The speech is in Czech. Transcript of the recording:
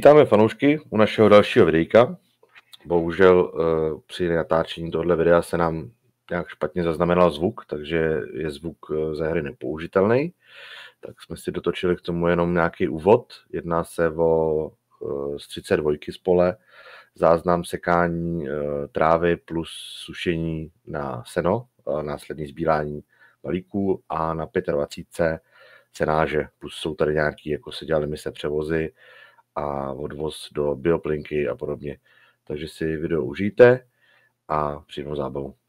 Vítáme fanoušky u našeho dalšího videjka. Bohužel uh, při natáčení tohle videa se nám nějak špatně zaznamenal zvuk, takže je zvuk eh, ze hry nepoužitelný. Tak jsme si dotočili k tomu jenom nějaký úvod. Jedná se o uh, z 32 z pole, záznam sekání trávy plus sušení na seno, následní sbírání balíků a na 25 cenáže, plus jsou tady nějaký, jako se dělali mise převozy a odvoz do bioplinky a podobně. Takže si video užijte a příjemnou zábavu.